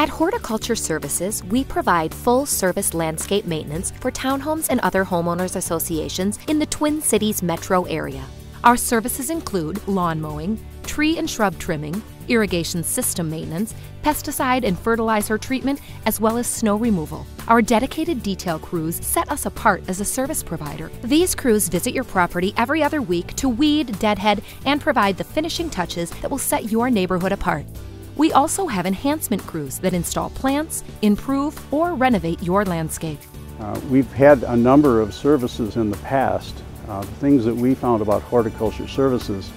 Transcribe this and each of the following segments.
At Horticulture Services, we provide full service landscape maintenance for townhomes and other homeowners associations in the Twin Cities metro area. Our services include lawn mowing, tree and shrub trimming, irrigation system maintenance, pesticide and fertilizer treatment, as well as snow removal. Our dedicated detail crews set us apart as a service provider. These crews visit your property every other week to weed, deadhead, and provide the finishing touches that will set your neighborhood apart. We also have enhancement crews that install plants, improve, or renovate your landscape. Uh, we've had a number of services in the past uh, the things that we found about horticulture services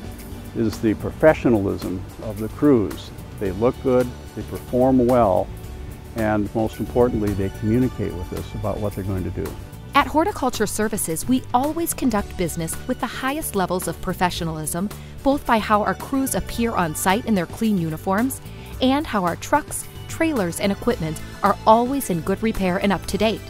is the professionalism of the crews. They look good, they perform well, and most importantly, they communicate with us about what they're going to do. At Horticulture Services, we always conduct business with the highest levels of professionalism, both by how our crews appear on site in their clean uniforms and how our trucks, trailers, and equipment are always in good repair and up to date.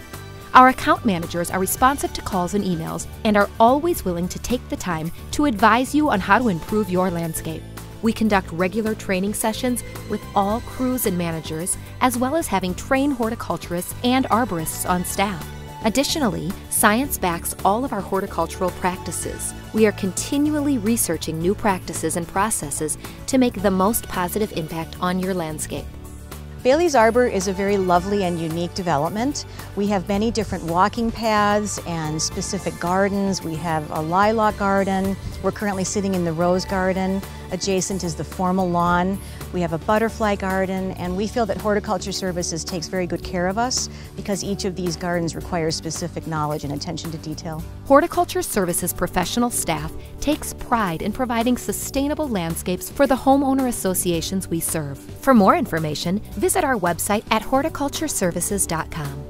Our account managers are responsive to calls and emails and are always willing to take the time to advise you on how to improve your landscape. We conduct regular training sessions with all crews and managers, as well as having trained horticulturists and arborists on staff. Additionally, science backs all of our horticultural practices. We are continually researching new practices and processes to make the most positive impact on your landscape. Bailey's Arbor is a very lovely and unique development. We have many different walking paths and specific gardens. We have a lilac garden. We're currently sitting in the rose garden. Adjacent is the formal lawn. We have a butterfly garden, and we feel that Horticulture Services takes very good care of us because each of these gardens requires specific knowledge and attention to detail. Horticulture Services professional staff takes pride in providing sustainable landscapes for the homeowner associations we serve. For more information, visit our website at horticultureservices.com.